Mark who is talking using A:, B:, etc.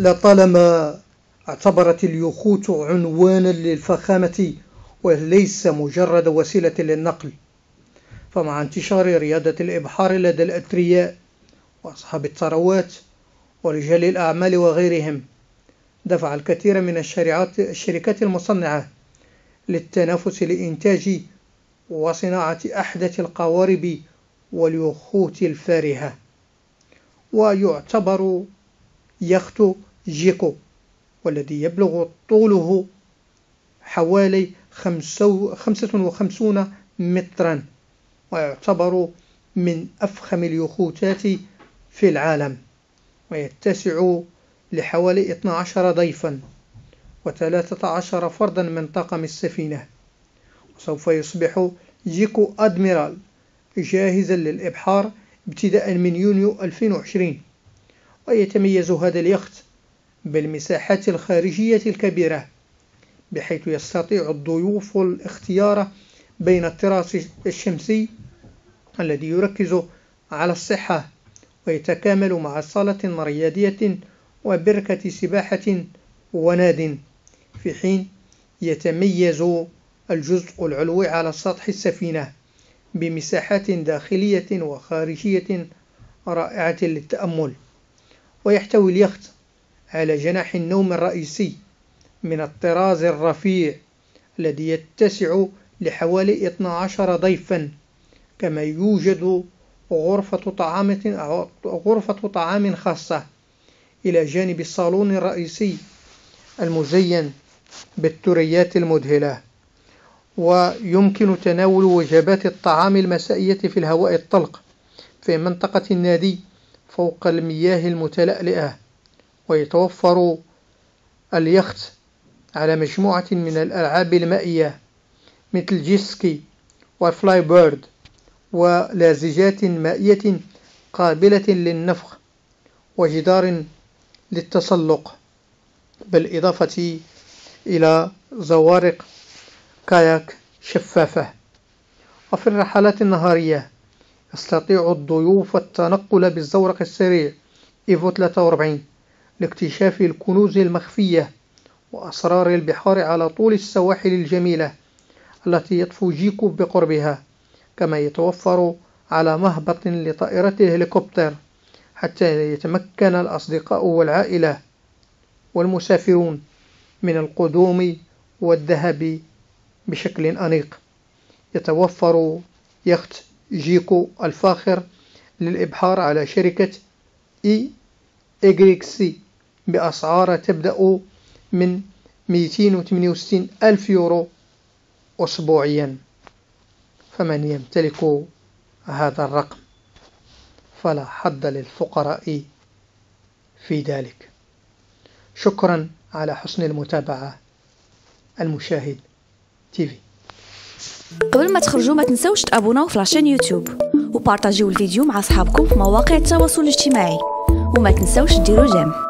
A: لطالما اعتبرت اليخوت عنوانا للفخامة وليس مجرد وسيلة للنقل فمع انتشار رياضة الإبحار لدى الأثرياء وأصحاب الثروات ورجال الأعمال وغيرهم دفع الكثير من الشركات المصنعة للتنافس لإنتاج وصناعة أحدث القوارب واليخوت الفارهة ويعتبر يخت جيكو والذي يبلغ طوله حوالي خمسة وخمسون مترا ويعتبر من أفخم اليخوتات في العالم ويتسع لحوالي 12 ضيفا و13 فردا من طاقم السفينة. وسوف يصبح جيكو أدميرال جاهزا للإبحار ابتداء من يونيو 2020 ويتميز هذا اليخت بالمساحات الخارجية الكبيرة بحيث يستطيع الضيوف الاختيار بين التراس الشمسي الذي يركز على الصحة ويتكامل مع صالة رياضية وبركة سباحة وناد في حين يتميز الجزء العلوي على سطح السفينة بمساحات داخلية وخارجية رائعة للتأمل ويحتوي اليخت على جناح النوم الرئيسي من الطراز الرفيع الذي يتسع لحوالي 12 ضيفا كما يوجد غرفة طعام غرفة طعام خاصة إلى جانب الصالون الرئيسي المزين بالثريات المذهلة. ويمكن تناول وجبات الطعام المسائية في الهواء الطلق في منطقة النادي فوق المياه المتلألئة. ويتوفر اليخت على مجموعة من الألعاب المائية مثل جيسكي وفلاي بيرد ولازجات مائية قابلة للنفخ وجدار للتسلق بالإضافة إلى زوارق كاياك شفافة. وفي الرحلات النهارية يستطيع الضيوف التنقل بالزورق السريع إيفو 43 لاكتشاف الكنوز المخفية وأسرار البحار على طول السواحل الجميلة التي يطفو جيكو بقربها كما يتوفر على مهبط لطائرة الهليكوبتر حتى يتمكن الأصدقاء والعائلة والمسافرون من القدوم والذهاب بشكل أنيق. يتوفر يخت جيكو الفاخر للإبحار على شركة إي إجريكسي بأسعار تبدأ من 268 ألف يورو أسبوعيا فمن يمتلك هذا الرقم فلا حد للفقراء في ذلك. شكرا على حسن المتابعة. المشاهد تيفي.
B: قبل ما تخرجوا ما تنسوش تابوناو في la chaîne YouTube وبارطاجيو الفيديو مع أصحابكم في مواقع التواصل الاجتماعي. وما تنسوش ديروا j'aime.